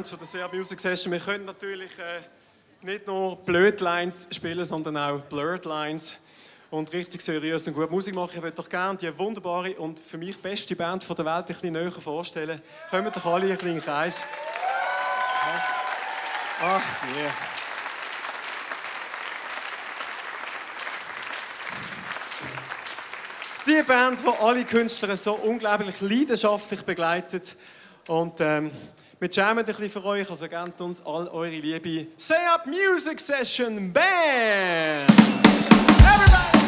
Fans von der Serb Music Session, wir können natürlich äh, nicht nur Blöd Lines spielen, sondern auch Blurred Lines und richtig seriös und gut Musik machen. Ich würde doch gerne die wunderbare und für mich beste Band der Welt ein bisschen näher vorstellen. Kommen doch alle in einen kleinen Kreis. Ach, yeah. Die Band, die alle Künstler so unglaublich leidenschaftlich begleitet. Und ähm, wir jammen ein bisschen für euch, also gebt uns all eure Liebe. Say Up Music Session Band! Everybody!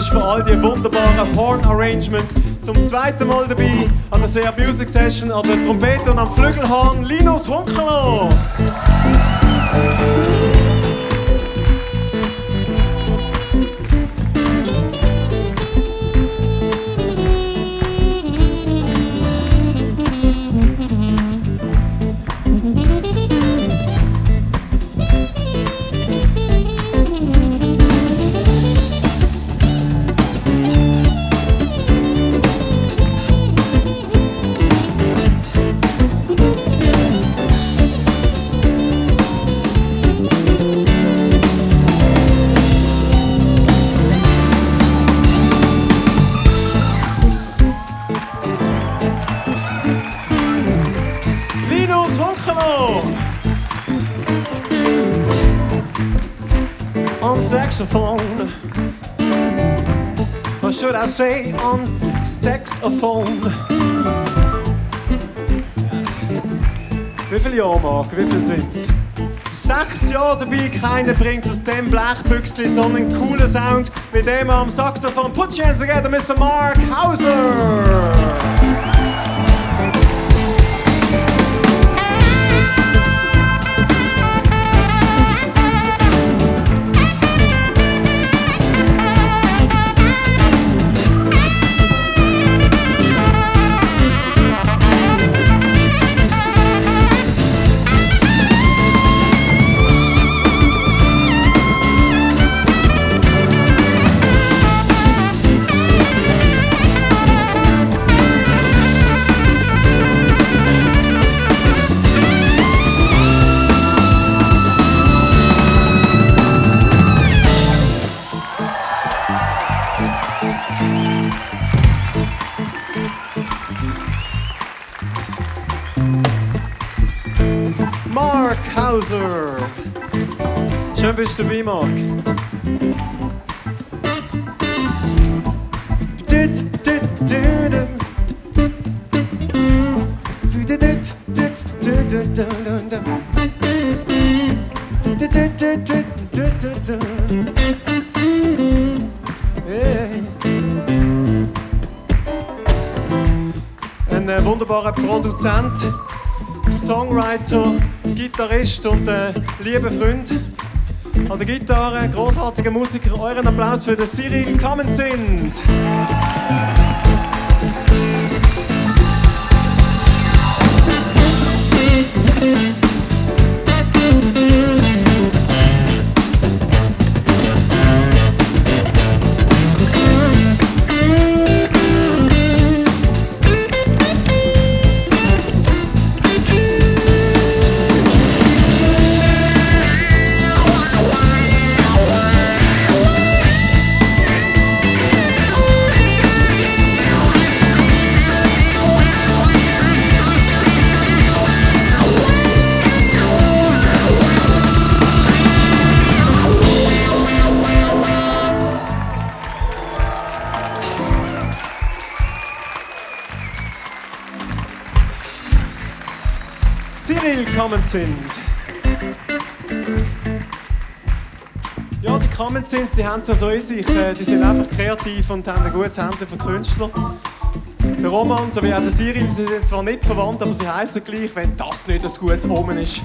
Ist für all die wunderbaren Horn Arrangements. Zum zweiten Mal dabei an der Serb Music Session an der Trompete und am Flügelhorn Linus Hunkeler. Say on saxophone? Wie viele Jahre, Marc? Wie viel sind's? Sechs Jahre dabei, keiner bringt aus dem Blechbüchsli so einen coolen Sound wie dem am Saxophon. Put your hands together, Mr. Mark Hauser! bist dabei, Marc. Ein wunderbarer Produzent, Songwriter, Gitarrist und äh, lieber Freund. An der Gitarre, großartiger Musiker. Euren Applaus für den Cyril Kamenzind. Cyril Kamenzind. Ja, die Kamenzins, die haben es ja so in sich. äh, Die sind einfach kreativ und haben ein gutes Händchen für Künstler. Der Roman sowie auch der sie sind zwar nicht verwandt, aber sie heißen gleich, wenn das nicht ein gutes Omen ist.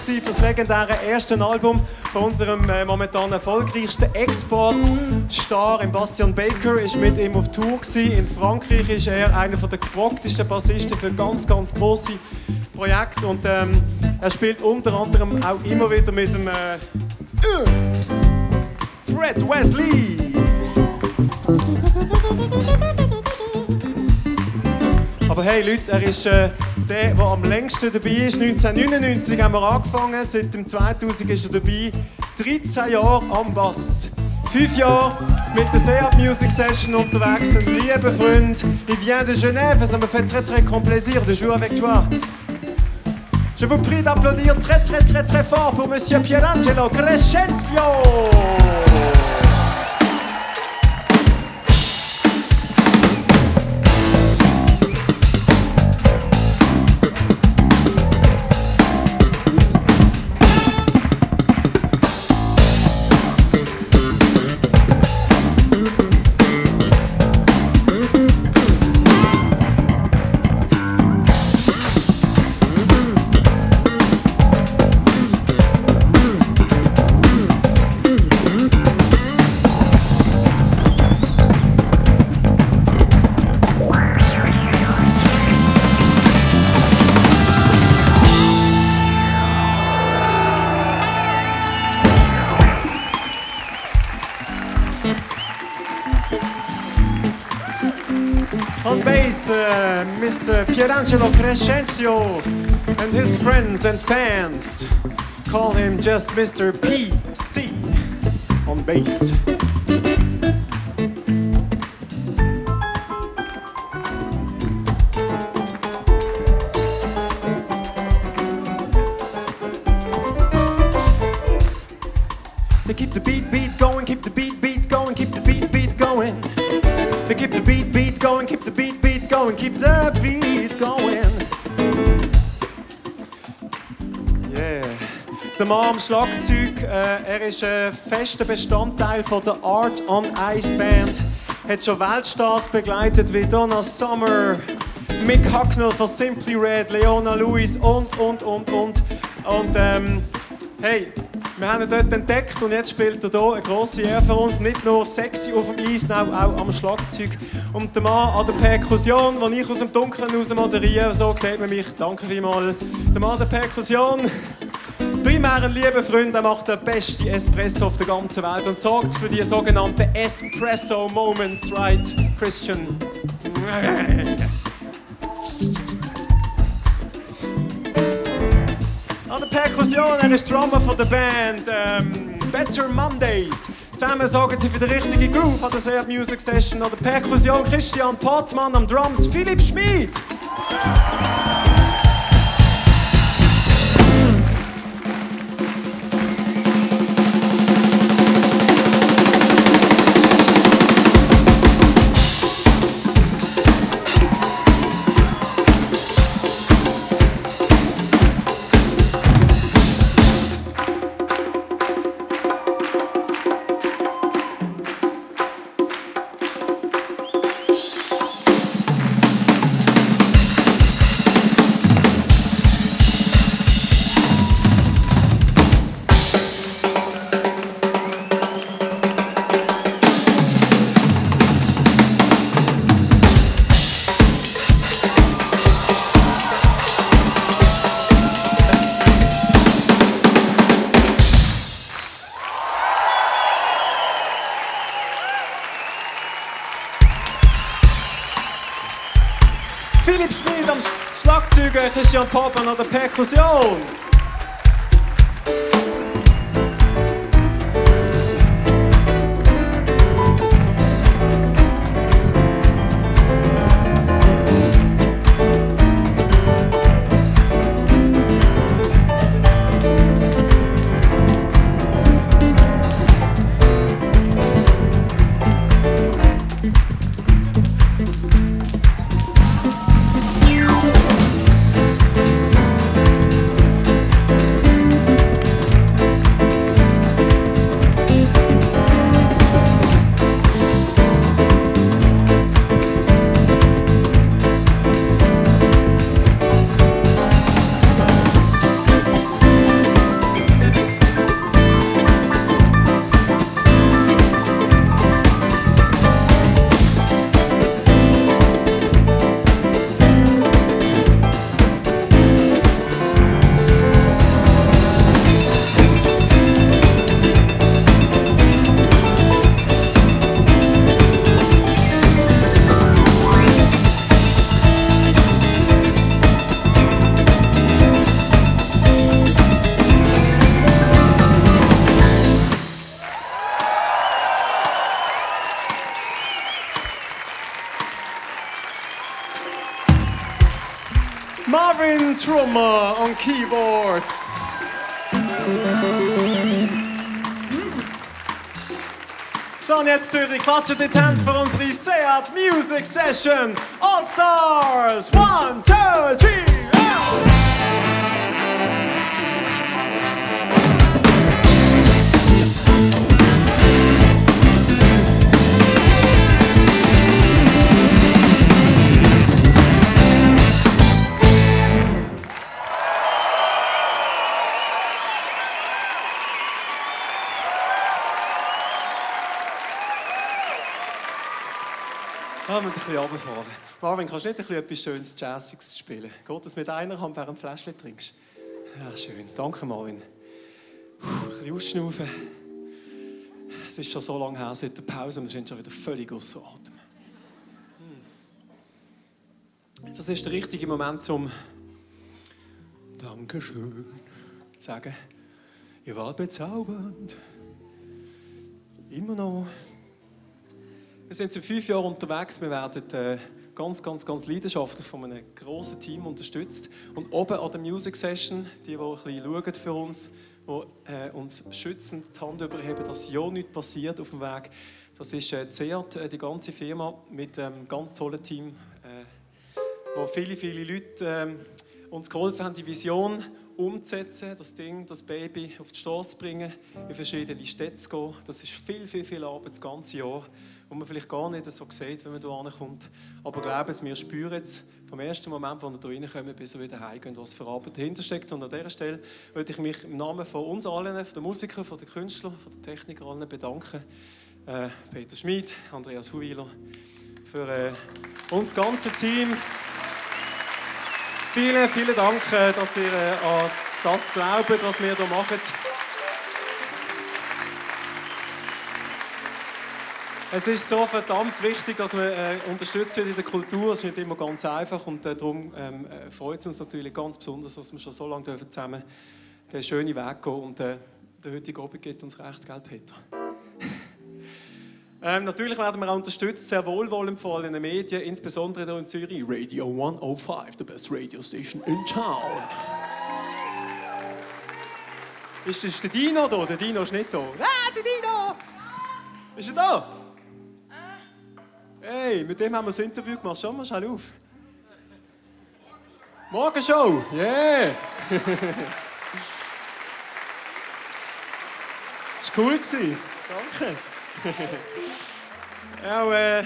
Für das legendäre erste Album von unserem äh, momentan erfolgreichsten Exportstar, Bastian Baker, ist mit ihm auf Tour gewesen. In Frankreich ist er einer der gefragtesten Bassisten für ganz, ganz große Projekte und ähm, er spielt unter anderem auch immer wieder mit dem äh, Fred Wesley. Aber hey Leute, er ist äh, der, der am längsten dabei ist. 1999 haben wir angefangen, seit dem 2000 ist er dabei. 13 Jahre am Bass. 5 Jahre mit der Seat Music Session unterwegs. Ein lieber Freund. Il vient de Genève, ça me fait très très grand plaisir de jouer avec toi. Je vous prie d'applaudir très très très très fort pour Monsieur Pierangelo Crescenzio. Mr. Pierangelo Crescenzio and his friends and fans call him just Mr. PC on bass. Der Mann am Schlagzeug, äh, er ist ein fester Bestandteil von der Art on Ice Band. Hat schon Weltstars begleitet wie Donna Summer, Mick Hucknall von Simply Red, Leona Lewis und, und, und, und. Und ähm, hey, wir haben ihn dort entdeckt und jetzt spielt er hier eine grosse Ehre für uns. Nicht nur sexy auf dem Eis, nein, auch am Schlagzeug. Und der Mann an der Perkussion, den ich aus dem Dunkeln raus moderiere, so sieht man mich, danke vielmals. Der Mann an der Perkussion, primären lieben Freunde macht der beste Espresso auf der ganzen Welt und sorgt für die sogenannten Espresso Moments, right, Christian? An der Perkussion, er ist Drummer von der Band ähm, Better Mondays. Zusammen sorgen sie für den richtigen Groove an der Serb Music Session. An der Perkussion Christian Portmann, am Drums Philipp Schmid. Schlagzeug, Christian Poppmann an on keyboards. So, und jetzt Zürich, klatscht die Hände für unsere Seat Music Session. All Stars! One, two, three, Ja, wir müssen ein bisschen runterfahren. Marvin, kannst du nicht ein bisschen etwas Schönes Jazziges spielen? Geht das mit einer Hand, während ein Fläschchen trinkst? Ja, schön. Danke, Marvin. Puh, ein bisschen ausschnaufen. Es ist schon so lange her seit der Pause und wir sind schon wieder völlig außer Atem. Hm. Das ist der richtige Moment, zum Dankeschön zu sagen. Ihr wart bezaubernd. Immer noch. Wir sind seit fünf Jahren unterwegs. Wir werden äh, ganz, ganz, ganz leidenschaftlich von einem grossen Team unterstützt. Und oben an der Music Session, die, die ein bisschen schauen für uns, die äh, uns schützen, die Hand überheben, dass ja nichts passiert auf dem Weg. Das ist äh, Seat, äh, die ganze Firma mit einem ähm, ganz tollen Team, äh, wo viele, viele Leute äh, uns geholfen haben, die Vision umzusetzen, das Ding, das Baby auf die Straße zu bringen, in verschiedene Städte zu gehen. Das ist viel, viel, viel Arbeit das ganze Jahr wo man vielleicht gar nicht so sieht, wenn man hier ankommt. Aber glauben Sie, wir spüren es vom ersten Moment, wo wir hier reinkommen, bis wir wieder heimgehen, was für Arbeit dahinter steckt. Und an dieser Stelle möchte ich mich im Namen von uns allen, von den Musikern, von den Künstlern, von den Technikern allen bedanken. Äh, Peter Schmid, Andreas Huwiler, für äh, uns ganze Team. Vielen, vielen Dank, äh, dass ihr äh, an das glaubt, was wir hier machen. Es ist so verdammt wichtig, dass man äh, unterstützt wird in der Kultur. Es ist nicht immer ganz einfach und äh, darum ähm, äh, freut es uns natürlich ganz besonders, dass wir schon so lange zusammen den schönen Weg gehen und äh, der heutige Abend gibt uns recht, gell, Peter? ähm, natürlich werden wir auch unterstützt, sehr wohlwollend von allen Medien, insbesondere hier in Zürich. Radio 105, the best radio station in town. Ist das der Dino da? Der Dino ist nicht da. Ah, der Dino! Ist er da? Hey, mit dem haben wir ein Interview gemacht. Schau mal, schau auf. Morgenshow! Yeah! Das war cool. Danke. Auch äh,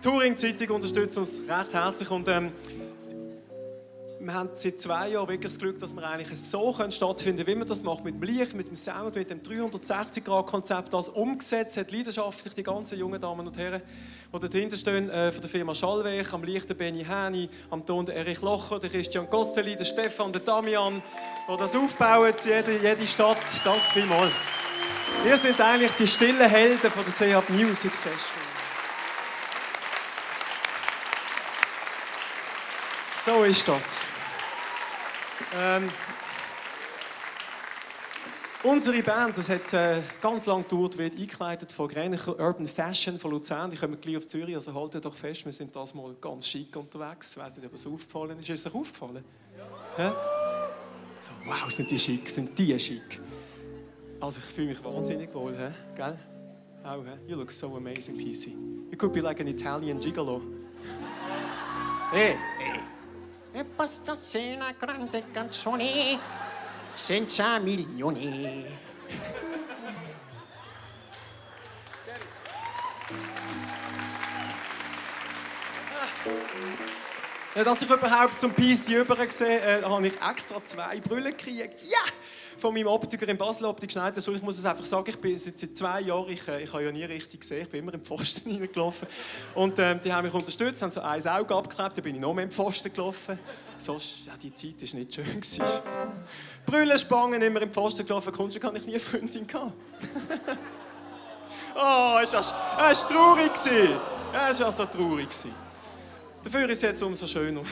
Touring-Zeitung unterstützt uns recht herzlich. Und, ähm, wir haben seit zwei Jahren wirklich das Glück, dass wir eigentlich so können stattfinden können, wie man das macht, mit dem Licht, mit dem Sound, mit dem 360-Grad-Konzept, das umgesetzt hat, leidenschaftlich die ganzen jungen Damen und Herren, die dahinter stehen, äh, von der Firma Schallweg, am Licht der Benny Häni, am Ton der Erich Locher, der Christian Gosteli, der Stefan, der Damian, die das aufbauen, jede, jede Stadt. Danke vielmals. Wir sind eigentlich die stillen Helden von der Seat Music Session. So ist das. Ähm, unsere Band, das hat äh, ganz lange gedauert, wird eingeleitet von Greinicher Urban Fashion von Luzern. Die kommen gleich auf Zürich, also haltet doch fest, wir sind das mal ganz schick unterwegs. Ich weiß nicht, ob es aufgefallen ist. Ist es euch aufgefallen? Ja. So, wow, sind die schick, sind die schick. Also ich fühle mich wahnsinnig wohl, hä? gell? Auch, hä? You look so amazing, PC. You could be like an Italian gigolo. Hey, hey. E basta se una grande canzone senza milioni. Ja, dass ich überhaupt zum PC übergesehen äh, habe ich extra zwei Brüllen gekriegt. Ja! Von meinem Optiker in Basel, Optik Schneider. So, ich muss es einfach sagen, ich bin seit, seit zwei Jahren, ich, äh, ich habe ja nie richtig gesehen, ich bin immer im Pfosten reingelaufen. Und ähm, die haben mich unterstützt, haben so ein Auge abgeklebt, dann bin ich noch mehr im Pfosten gelaufen. Sonst, ja, die Zeit war nicht schön. Gewesen. Brüllen, Spangen, immer im Pfosten gelaufen, Kunst, kann ich nie eine Freundin gehabt. oh, das war traurig. Das war so traurig. Dafür ist es jetzt umso schöner.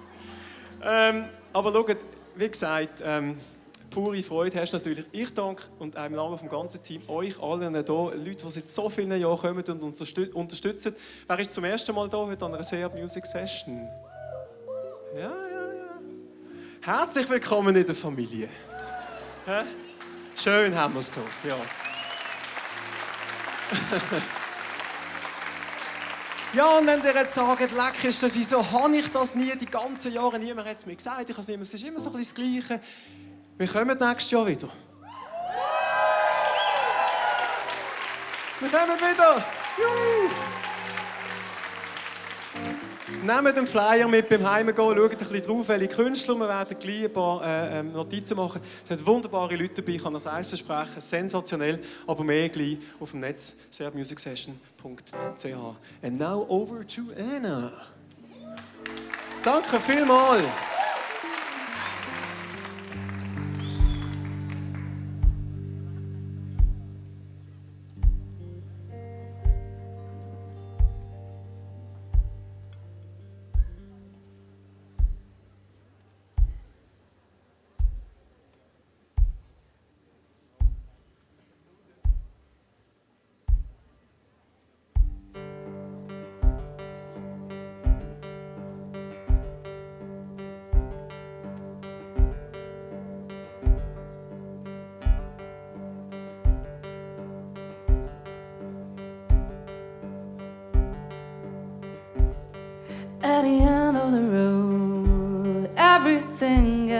ähm, aber schaut, wie gesagt, ähm, pure Freude hast natürlich. Ich danke und auch im Namen vom ganzen Team euch allen hier, Leute, die seit so vielen Jahren kommen und uns unterstü- unterstützen. Wer ist zum ersten Mal da heute an einer Seat Music Session? Ja, ja, ja. Herzlich willkommen in der Familie. Hä? Schön haben wir es hier. Ja. Ja, und wenn ihr jetzt sagt, leck ist das, wieso habe ich das nie die ganzen Jahre? Niemand hat es mir gesagt. Ich habe es immer, es ist immer so ein bisschen das Gleiche. Wir kommen nächstes Jahr wieder. Wir kommen wieder. Juhu. Nehmt den Flyer mit beim Heimgehen, schaut ein bisschen drauf, welche Künstler. Wir werden gleich ein paar äh, ähm, Notizen machen. Es sind wunderbare Leute dabei, ich kann euch eins versprechen. Sensationell, aber mehr gleich auf dem Netz, sermusicsession.ch. And now over to Anna. Danke vielmals.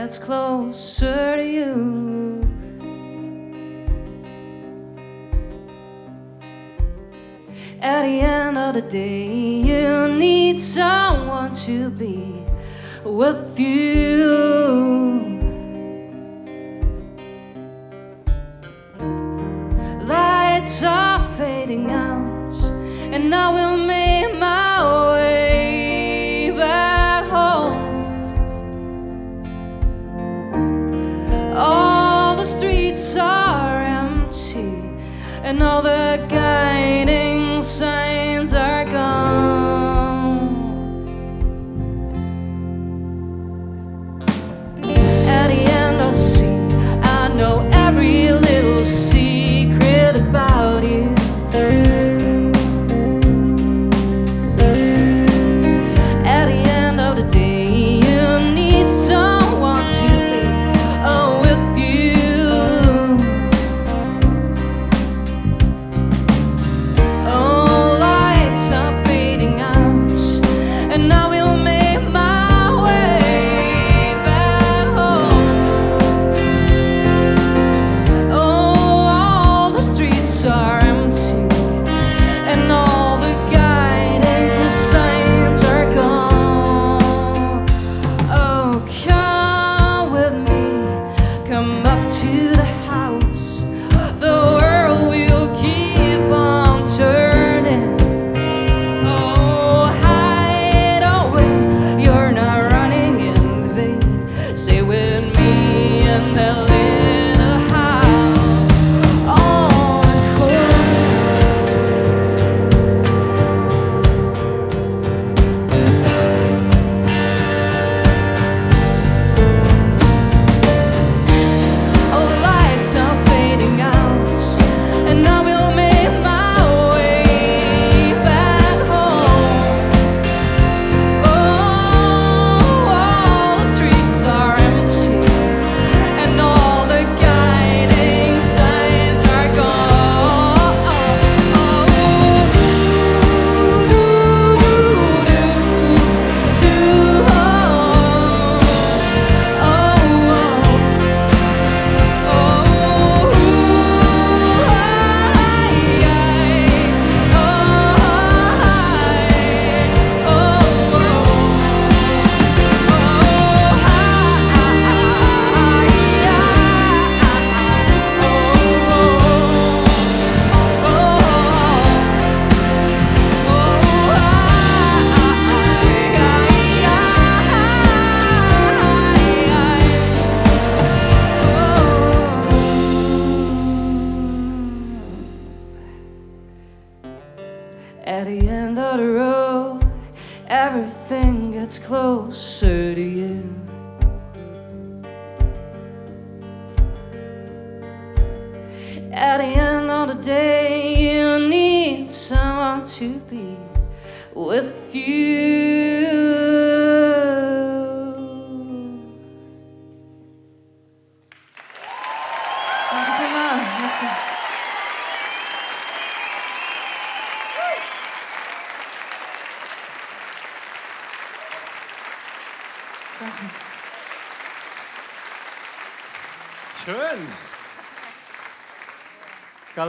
Gets closer to you. At the end of the day, you need someone to be with you. All the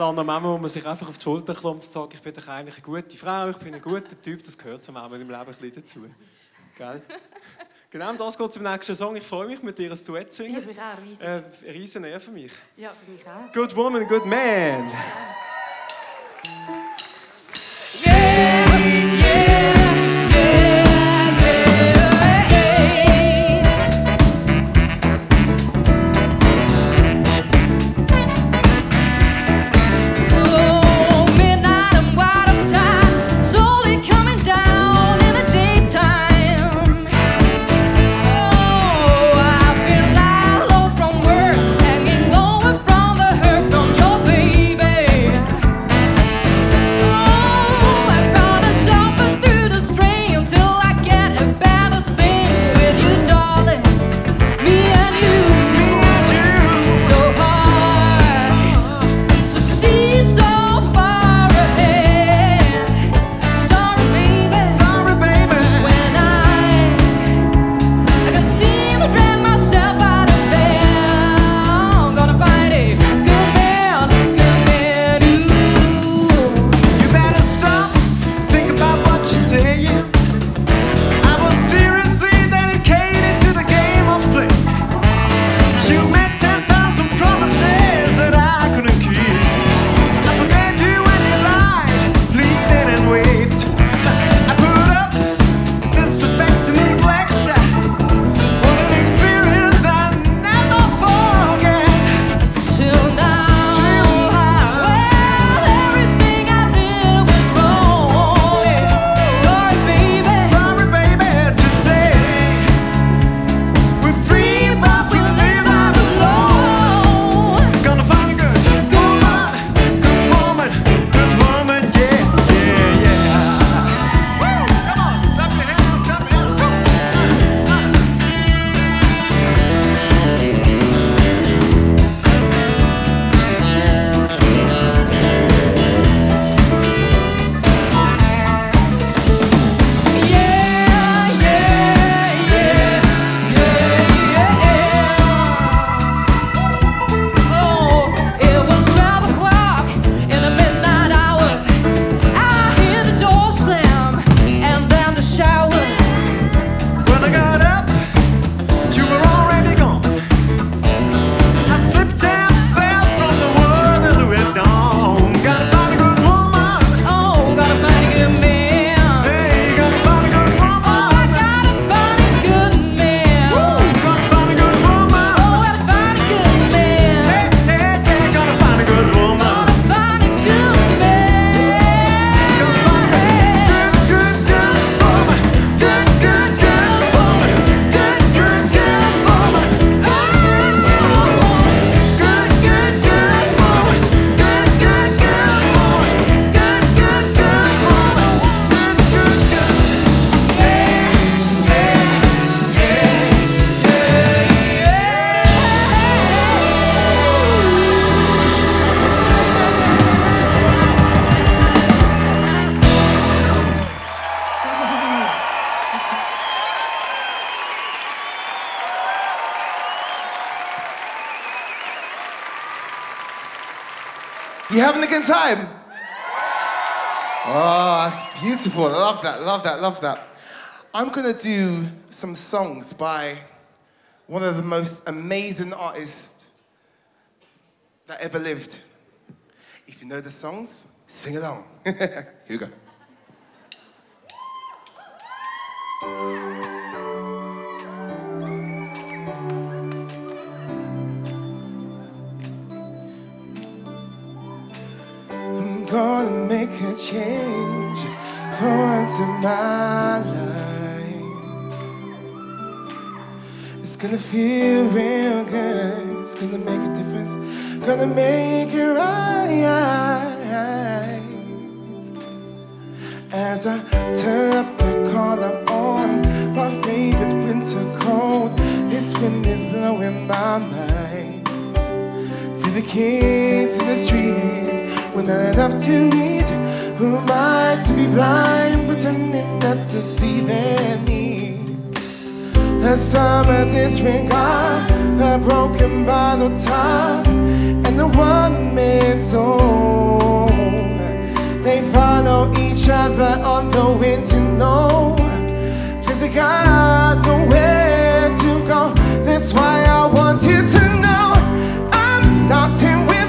An der Mama, wo man sich einfach auf die Schulter klopft und sagt, ich bin doch eigentlich eine gute Frau, ich bin ein guter Typ, das gehört zum Mama im Leben ein bisschen dazu. Gell? Genau, das geht zum nächsten Song. Ich freue mich, mit dir ein Duett zu Ich singen. bin auch riesig. Äh, riesen Ehre für mich. Ja, bin ich auch. Good woman, good man. Midnight Time? Oh, that's beautiful. I love that, love that, love that. I'm gonna do some songs by one of the most amazing artists that ever lived. If you know the songs, sing along. Here we go. gonna make a change for once in my life. It's gonna feel real good. It's gonna make a difference. Gonna make it right. As I turn up the collar on my favorite winter coat, this wind is blowing my mind. See the kids in the street when I'd to eat, Who am I to be blind, pretending not to see their need? As time as it's been gone, I'm broken by the time And the one man's own. They follow each other on the wind to know Cause they got nowhere to go That's why I want you to know I'm starting with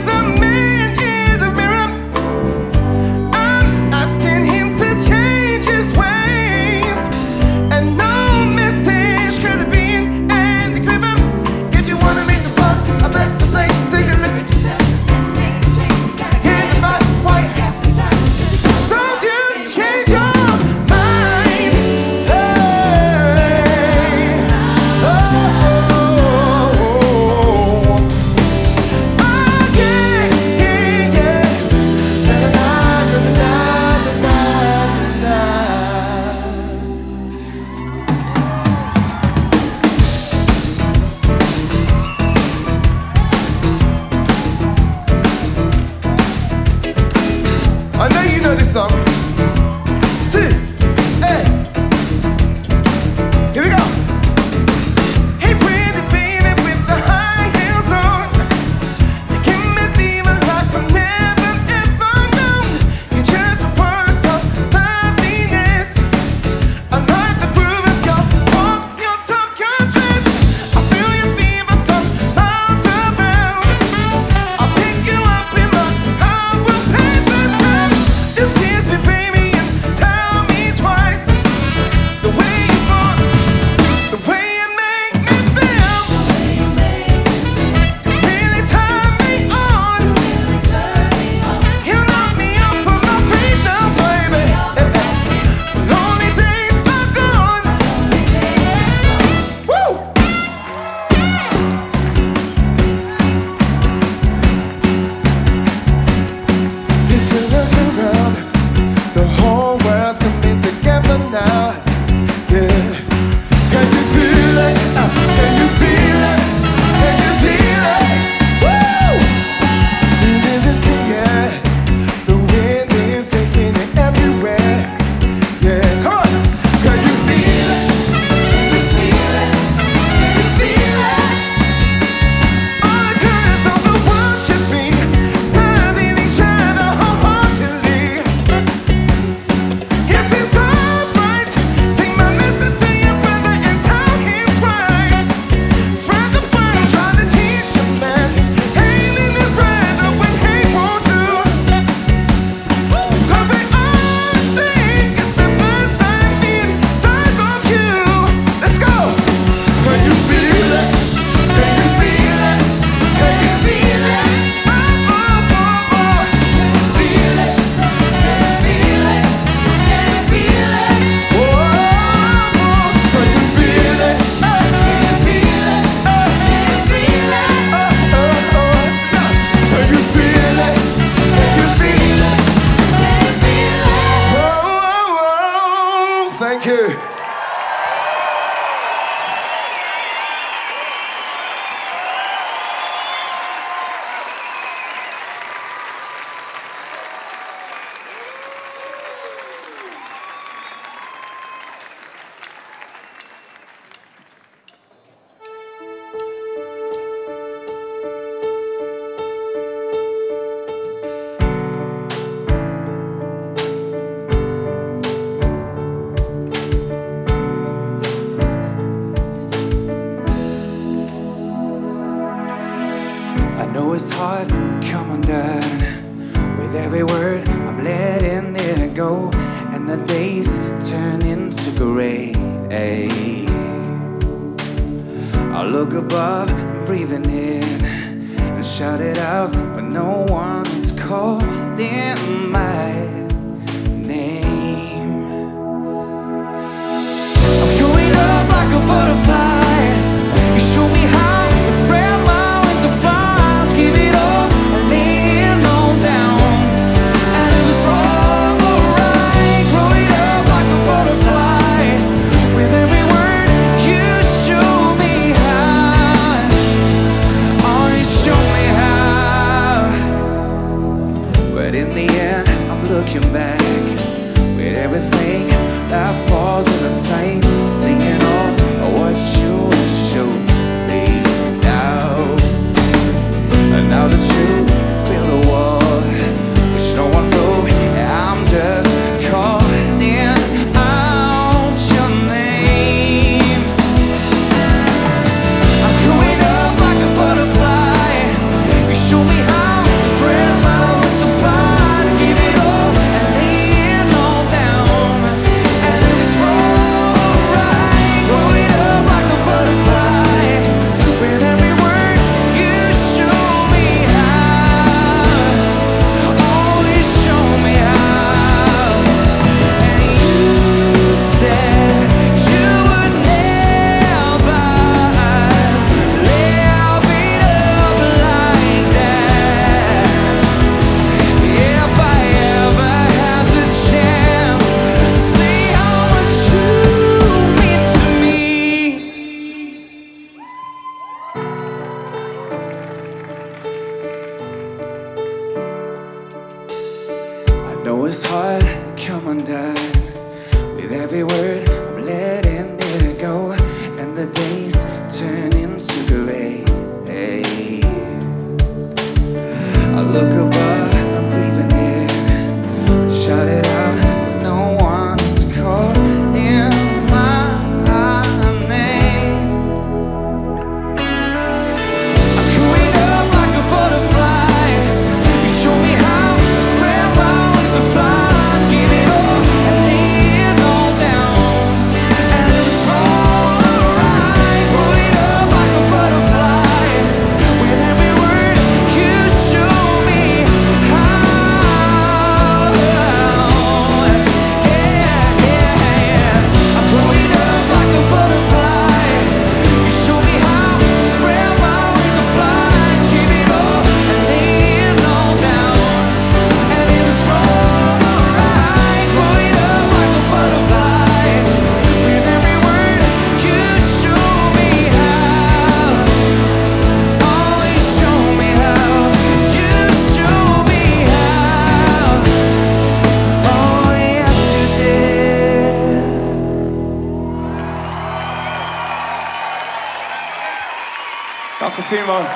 vielmals.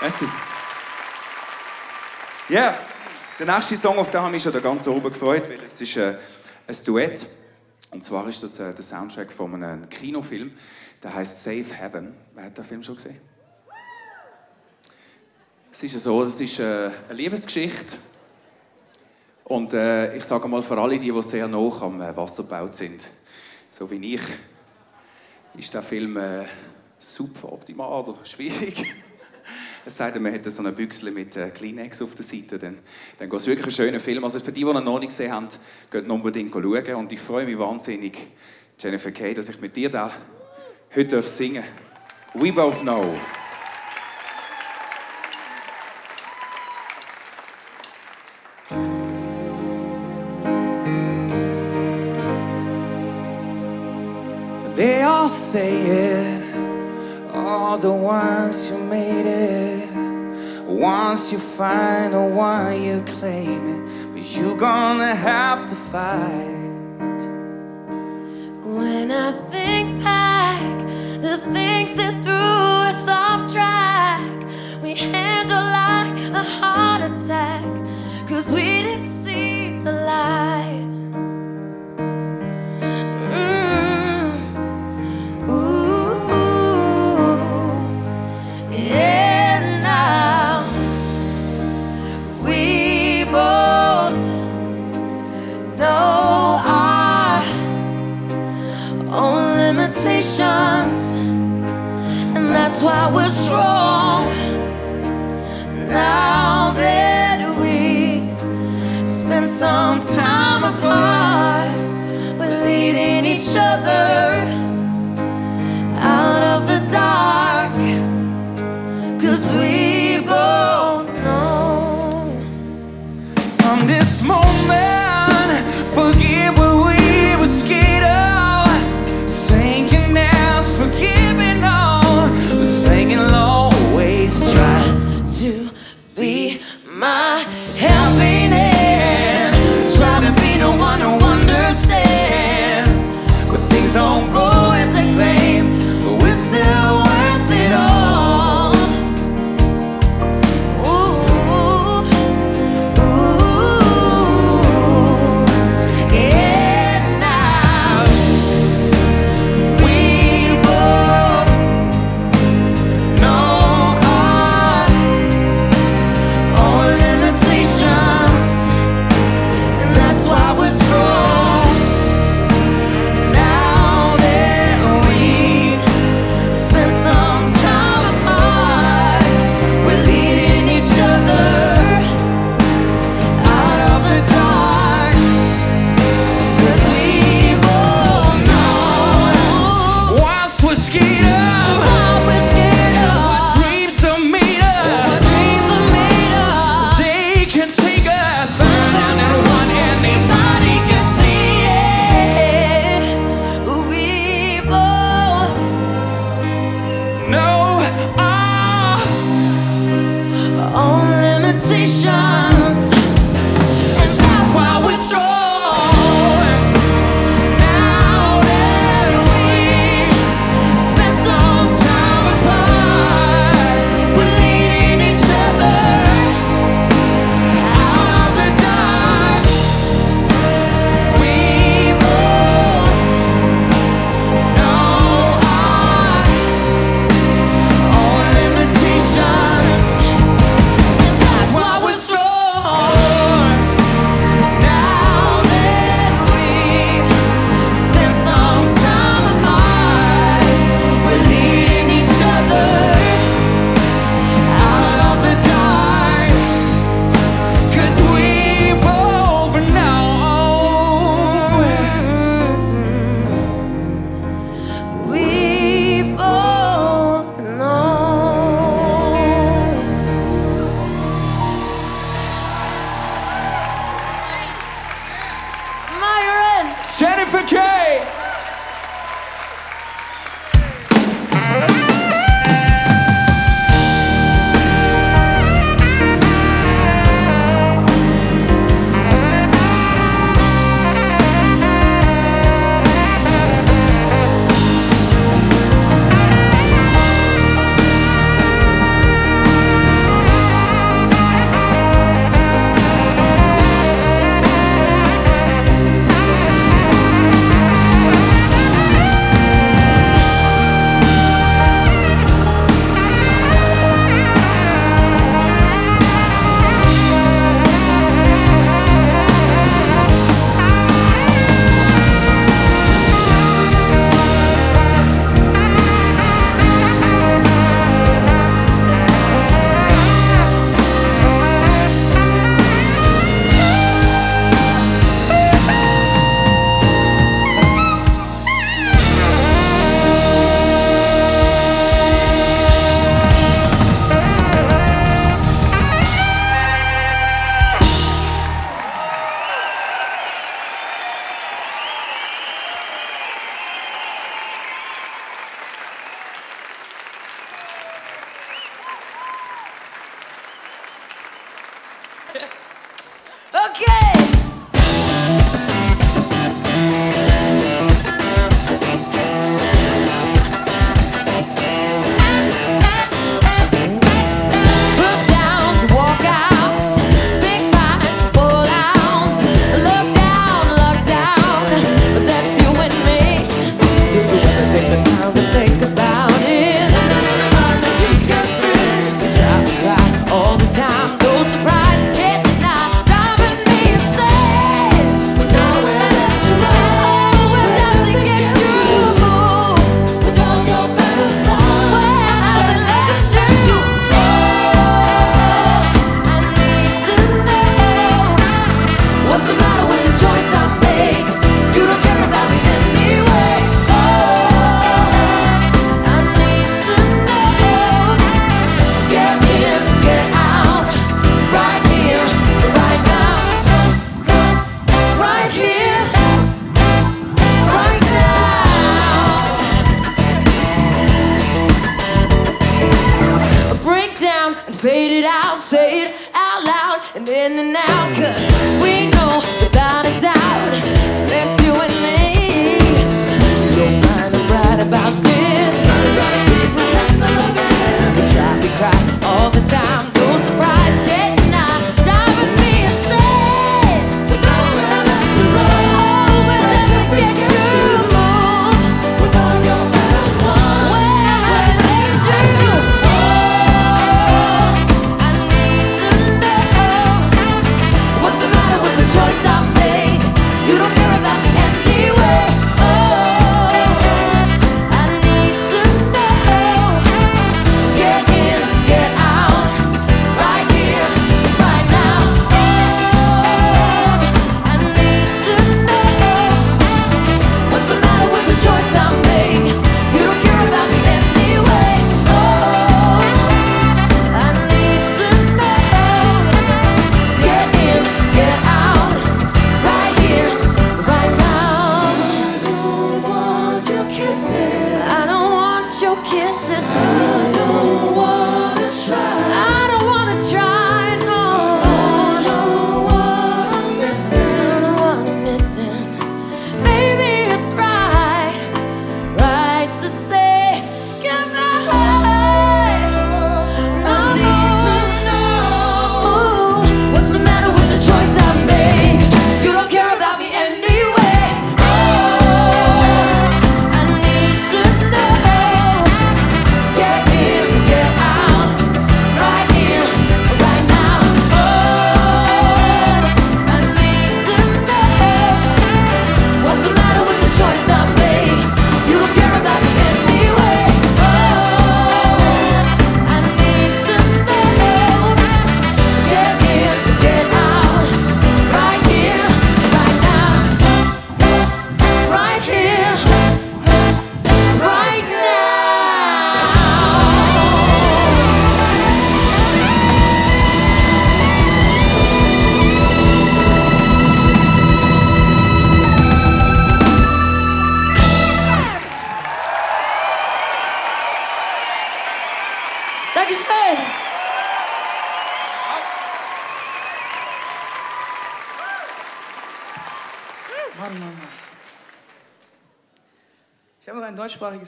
Merci. Ja, yeah. der nächste Song, auf den habe ich schon ganz oben gefreut, weil es ist äh, ein Duett. Und zwar ist das äh, der Soundtrack von einem Kinofilm, der heißt Safe Heaven. Wer hat den Film schon gesehen? Es ist so, das ist äh, eine Liebesgeschichte. Und äh, ich sage mal, für alle, die, die sehr nah am äh, Wasser gebaut sind, so wie ich, ist der Film äh, super optimal oder schwierig. Es sei denn, man hätte so eine Büchse mit äh, Kleenex auf der Seite, dann, dann geht es wirklich ein schöner Film. Also für die, die ihn noch nicht gesehen haben, geht unbedingt schauen. Und ich freue mich wahnsinnig, Jennifer Kay, dass ich mit dir da heute darf singen We Both Know. All say it, all the ones who made it. Once you find the one you claim it, but you gonna have to fight. When I think back, the things that threw us off track, we handle like a heart and that's why we're strong. Now that we spend some time apart, we're leading each other out of the dark. Cause we both know. From this moment, forget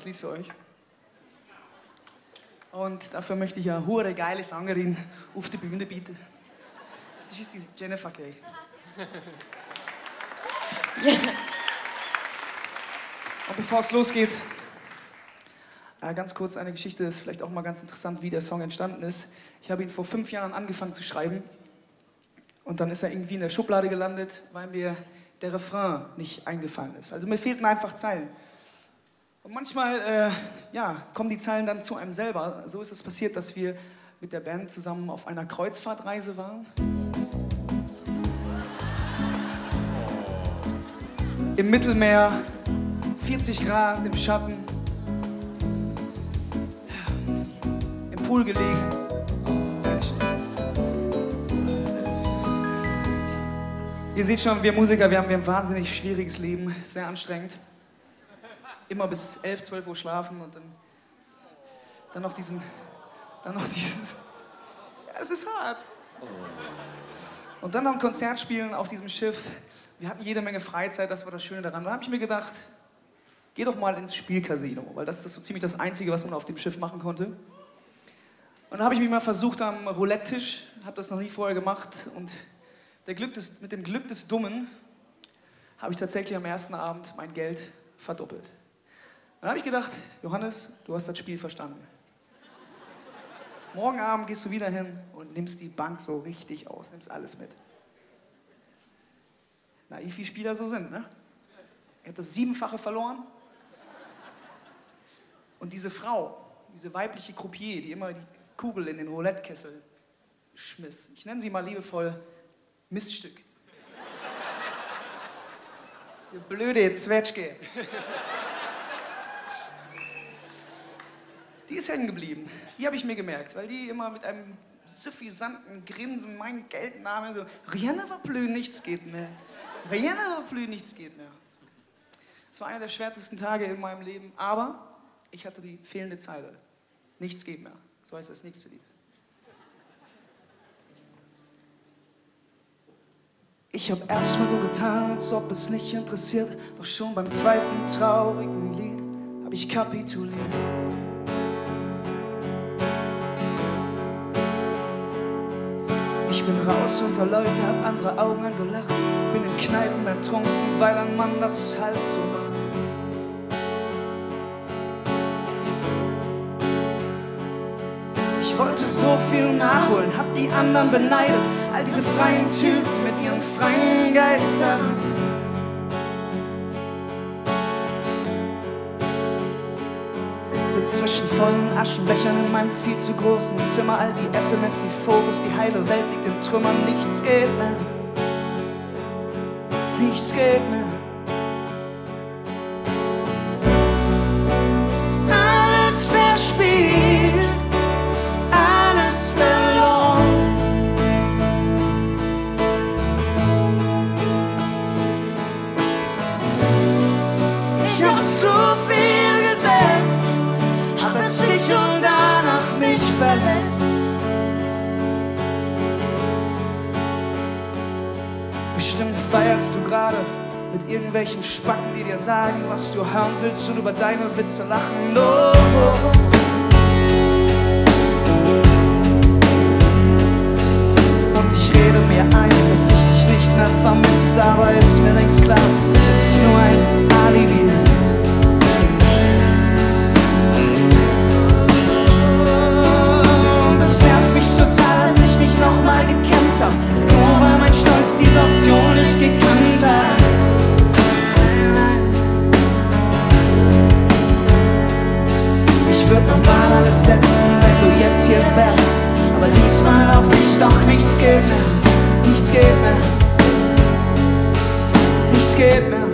Lied für euch. Und dafür möchte ich eine hure geile Sängerin auf die Bühne bieten. Das ist die Jennifer Kay. Und bevor es losgeht, äh, ganz kurz eine Geschichte, ist vielleicht auch mal ganz interessant, wie der Song entstanden ist. Ich habe ihn vor fünf Jahren angefangen zu schreiben und dann ist er irgendwie in der Schublade gelandet, weil mir der Refrain nicht eingefallen ist. Also mir fehlten einfach Zeilen. Und manchmal äh, ja, kommen die Zeilen dann zu einem selber. So ist es passiert, dass wir mit der Band zusammen auf einer Kreuzfahrtreise waren. Im Mittelmeer, 40 Grad im Schatten, im Pool gelegen. Ihr seht schon, wir Musiker, wir haben, wir haben ein wahnsinnig schwieriges Leben, sehr anstrengend. Immer bis 11, 12 Uhr schlafen und dann, dann noch diesen, dann noch dieses, ja, es ist hart. Und dann noch ein Konzert spielen auf diesem Schiff. Wir hatten jede Menge Freizeit, das war das Schöne daran. Da habe ich mir gedacht, geh doch mal ins Spielcasino, weil das ist so ziemlich das Einzige, was man auf dem Schiff machen konnte. Und dann habe ich mich mal versucht am Roulette-Tisch, habe das noch nie vorher gemacht und des, mit dem Glück des Dummen habe ich tatsächlich am ersten Abend mein Geld verdoppelt. Dann habe ich gedacht, Johannes, du hast das Spiel verstanden. Morgen Abend gehst du wieder hin und nimmst die Bank so richtig aus, nimmst alles mit. Naiv wie Spieler so sind, ne? Ich habe das Siebenfache verloren. Und diese Frau, diese weibliche Croupier, die immer die Kugel in den Roulette-Kessel schmiss, ich nenne sie mal liebevoll Miststück. Diese blöde Zwetschge. Die ist hängen geblieben. Die habe ich mir gemerkt, weil die immer mit einem suffisanten Grinsen mein Geld nahm. So, Rihanna war blöd, nichts geht mehr. Rihanna war blöd, nichts geht mehr. Es war einer der schwärzesten Tage in meinem Leben, aber ich hatte die fehlende Zeile. Nichts geht mehr. So heißt das nächste Lied. Ich hab erstmal so getan, als ob es nicht interessiert. Doch schon beim zweiten traurigen Lied hab ich kapituliert. Ich bin raus unter Leute, hab andere Augen angelacht. Bin in Kneipen ertrunken, weil ein Mann das halt so macht. Ich wollte so viel nachholen, hab die anderen beneidet. All diese freien Typen mit ihren freien Geistern. Zwischen vollen Aschenbechern in meinem viel zu großen Zimmer. All die SMS, die Fotos, die heile Welt liegt in Trümmern. Nichts geht mehr. Nichts geht mehr. Feierst du gerade mit irgendwelchen Spacken, die dir sagen, was du hören willst und über deine Witze lachen. No. Und ich rede mir ein, dass ich dich nicht mehr vermisse, aber ist mir längst klar, es nur ein wenn du jetzt hier wärst. Aber diesmal auf dich doch nichts geht mehr. Nichts geht mehr. Nichts geht mehr.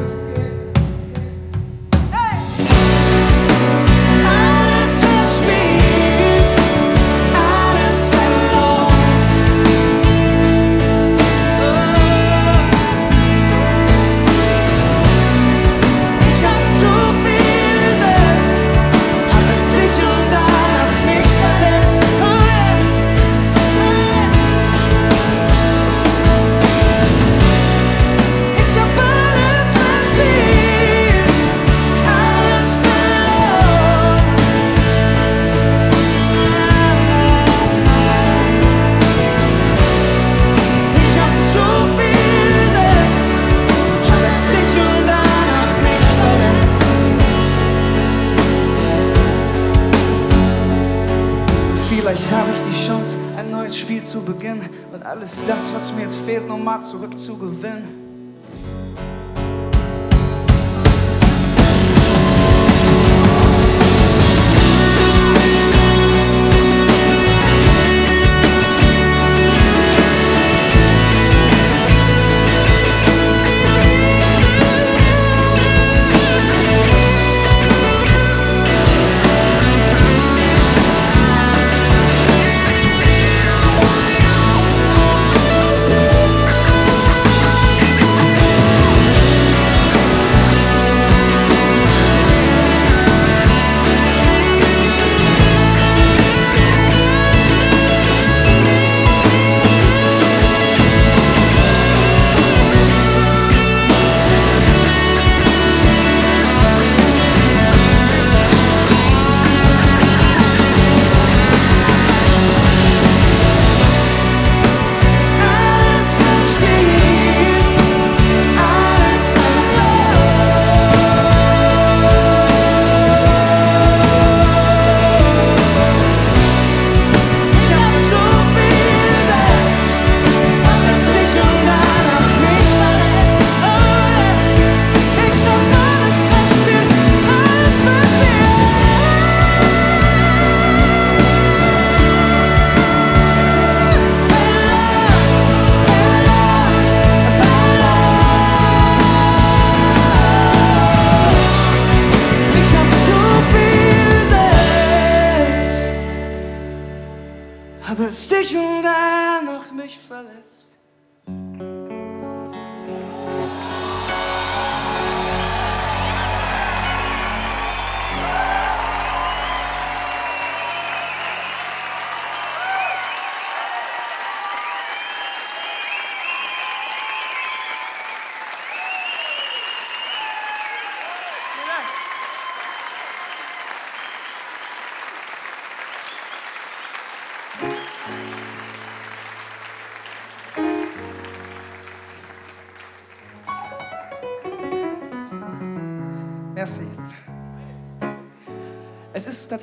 Zurückzugewinnen.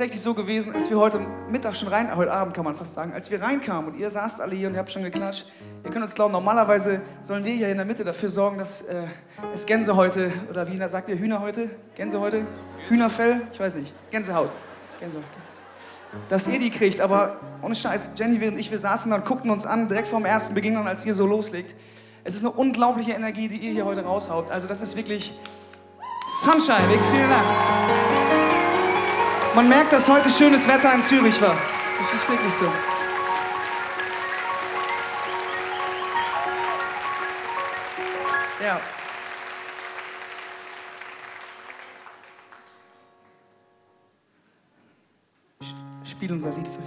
Tatsächlich so gewesen, als wir heute Mittag schon rein, heute Abend kann man fast sagen, als wir reinkamen und ihr saßt alle hier und ihr habt schon geklatscht. Ihr könnt uns glauben, normalerweise sollen wir hier in der Mitte dafür sorgen, dass äh, es Gänsehäute, oder wie sagt ihr, Hühnerhäute? Gänsehäute? Hühnerfell? Ich weiß nicht. Gänsehaut. Gänsehaut. Dass ihr die kriegt, aber ohne Scheiß, Jenny und ich, wir saßen da und guckten uns an, direkt vorm ersten Beginn, als ihr so loslegt. Es ist eine unglaubliche Energie, die ihr hier heute raushaut. Also das ist wirklich Sunshine. Vielen Dank. Man merkt, dass heute schönes Wetter in Zürich war. Das ist wirklich so. Ja. Spiel unser Lied für.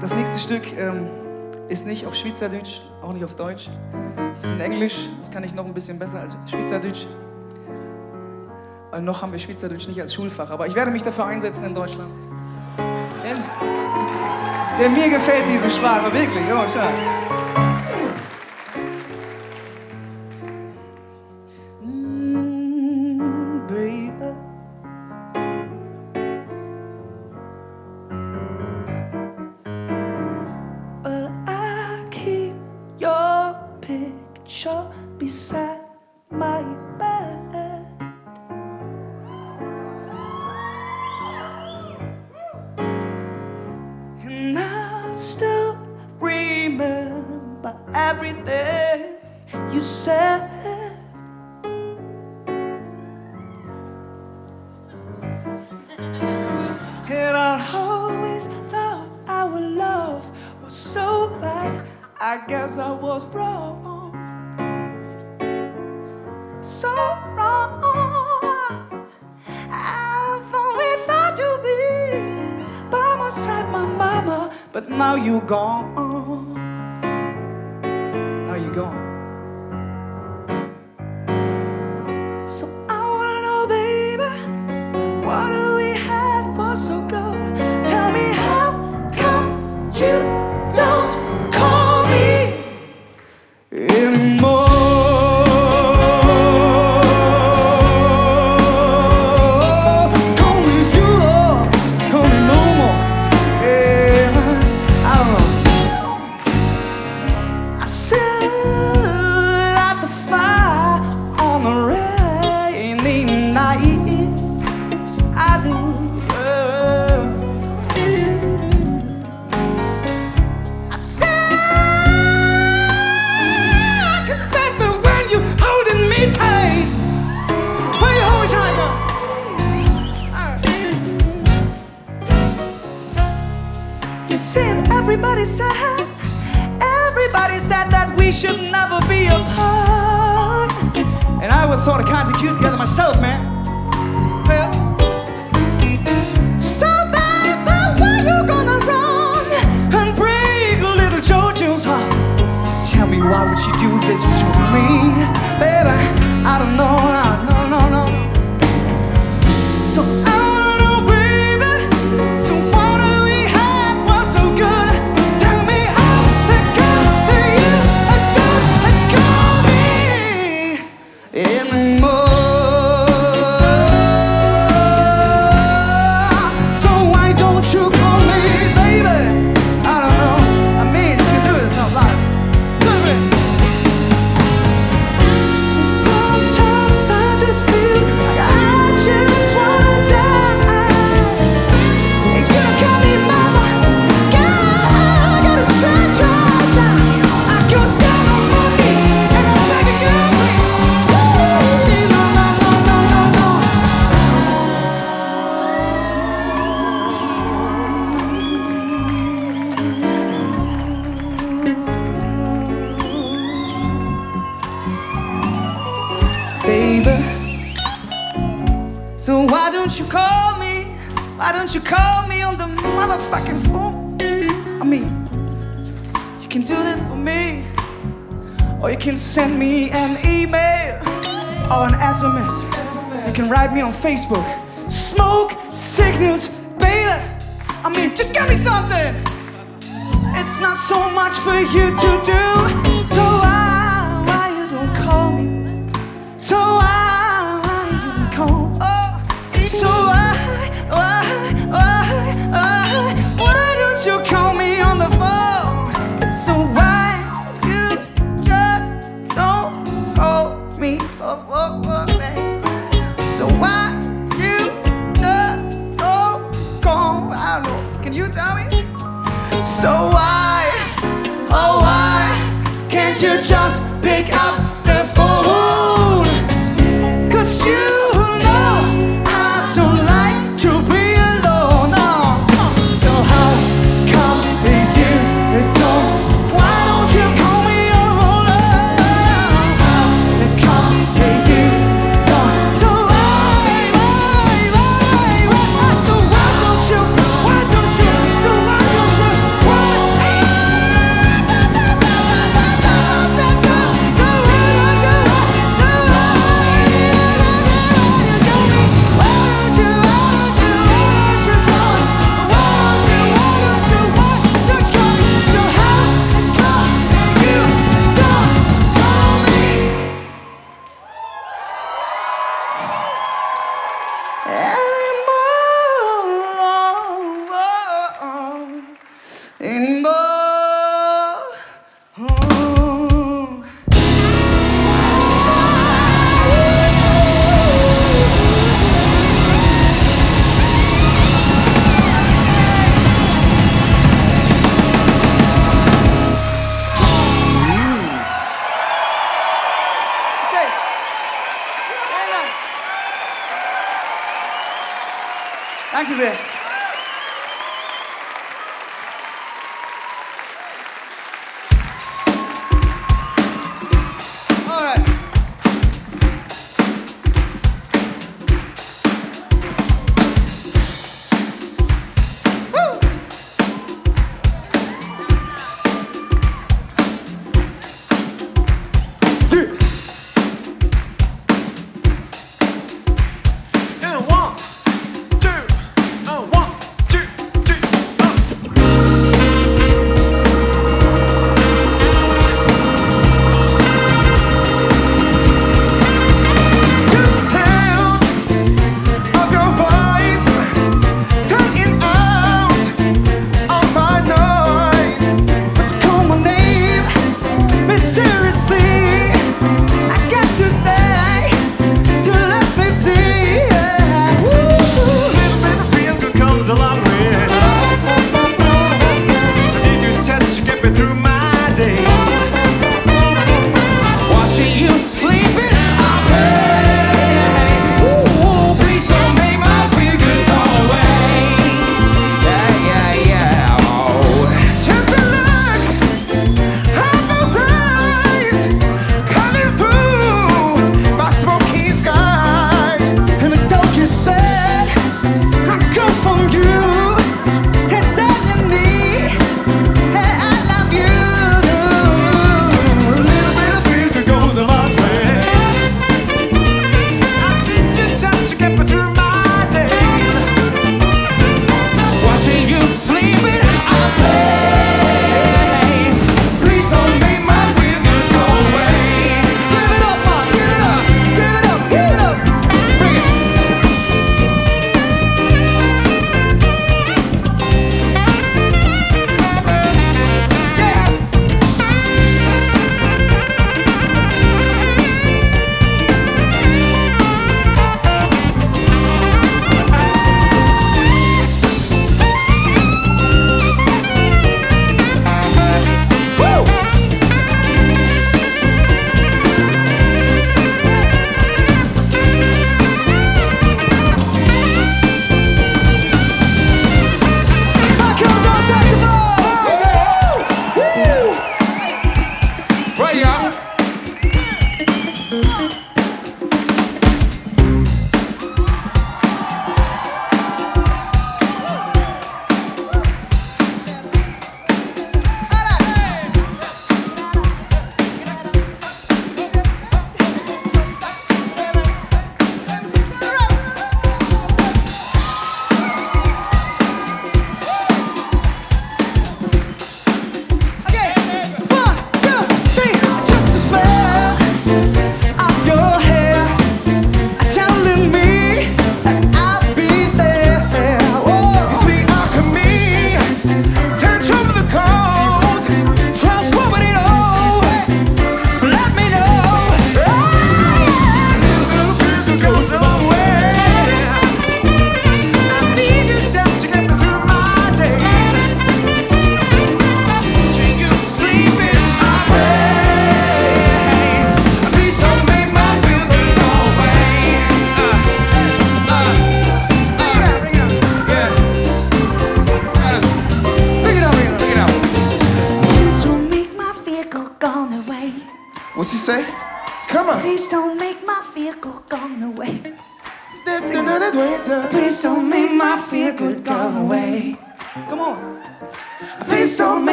Das nächste Stück ähm, ist nicht auf Schweizerdeutsch, auch nicht auf Deutsch. Es ist in Englisch, das kann ich noch ein bisschen besser als Schweizerdeutsch. Weil noch haben wir Schweizerdeutsch nicht als Schulfach, aber ich werde mich dafür einsetzen in Deutschland. Denn, denn mir gefällt diese Sprache wirklich, oh Schatz. said, everybody said, everybody said that we should never be apart. And I would thought I can't cute together myself, man. Well, so baby, why you gonna run and break little JoJo's heart? Tell me why would she do this to me, baby? I don't know. I don't know. SMS. You can write me on Facebook. Smoke signals, baby. I mean, just give me something. It's not so much for you to do, so I. So why, oh why, can't you just pick up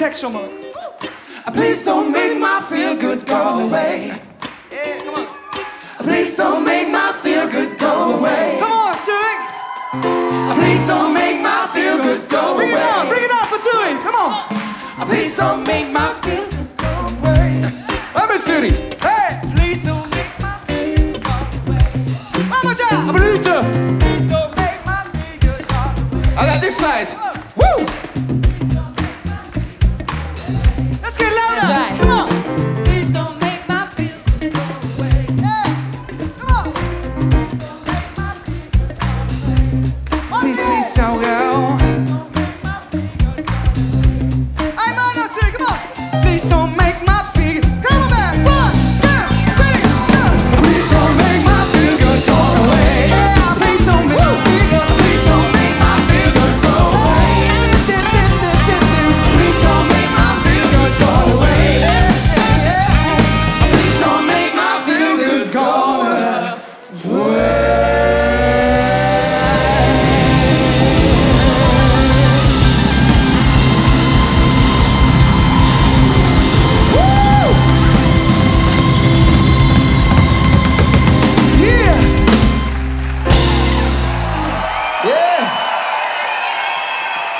text someone. Please don't make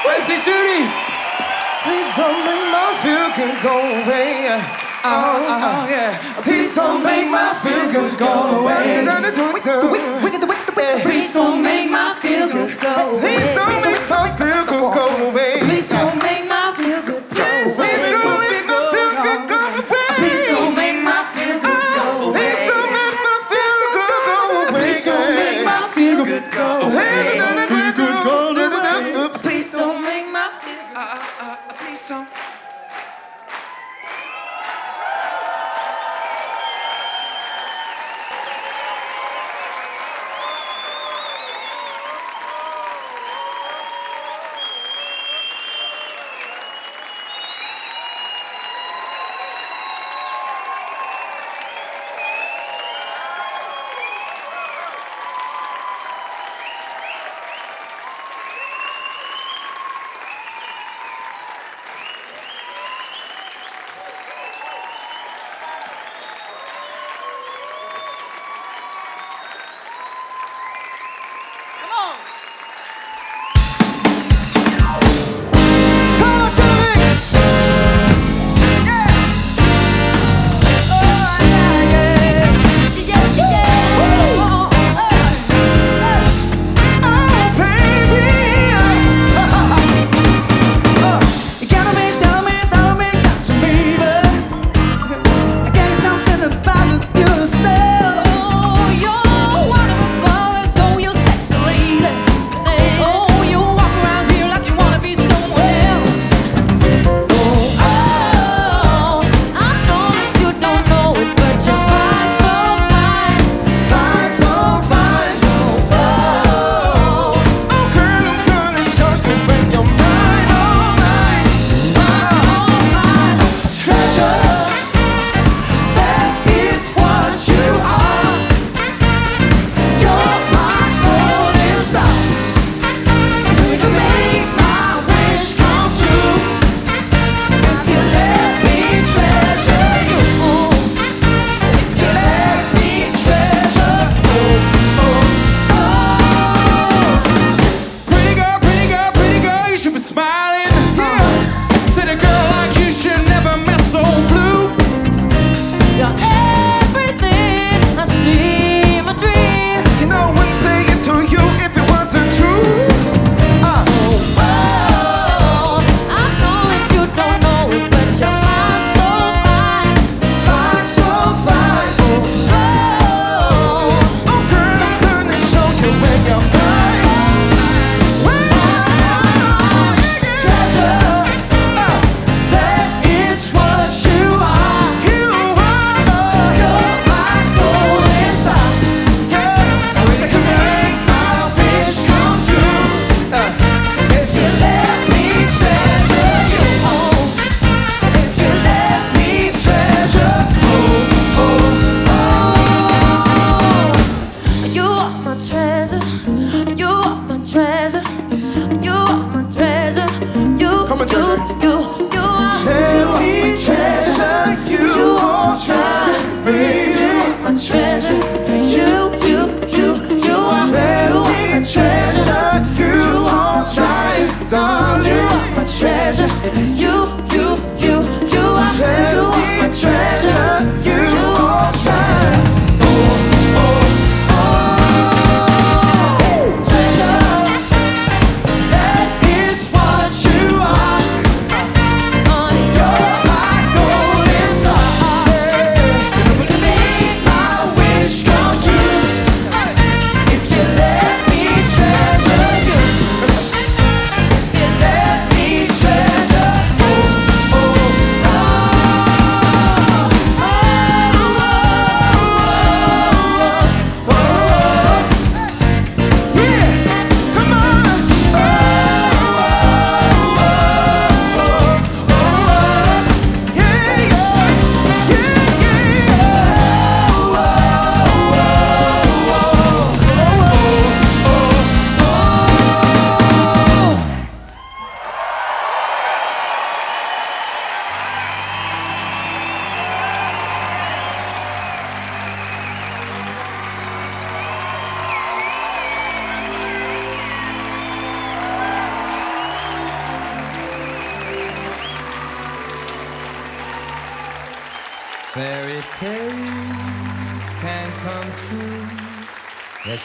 Wesley Sudi. Please don't make my feel good go away. Uh-huh, oh, uh-huh. oh, yeah. Please don't make my feel good go away. Please don't make my feel good go away. Please don't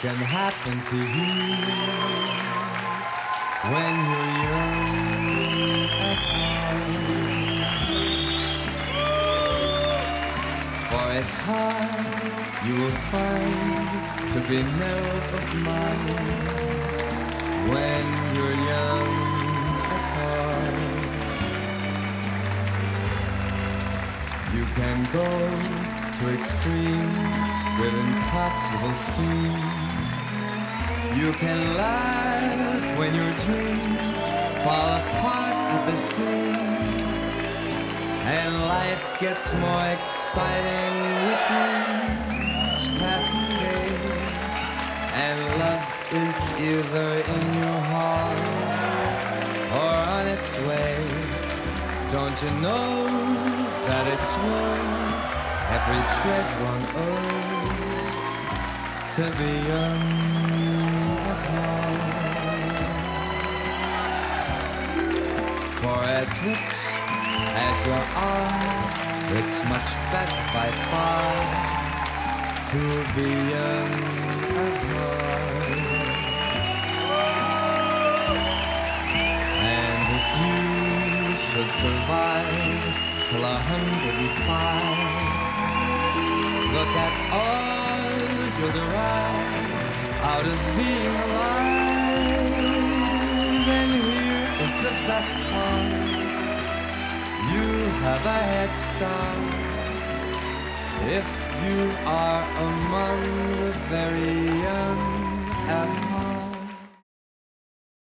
can happen to you when you're young. For it's hard, you will find, to be never of mine when you're young. You can go to extreme with impossible scheme. You can laugh when your dreams fall apart at the seams. And life gets more exciting with each passing day. And love is either in your heart or on its way. Don't you know that it's worth every treasure on earth to be young For as rich as your art, it's much better by far to be young heart. And if you should survive till a hundred and five, look at all you'll derive out of being alive. The best part. You have a head start if you are among the very young.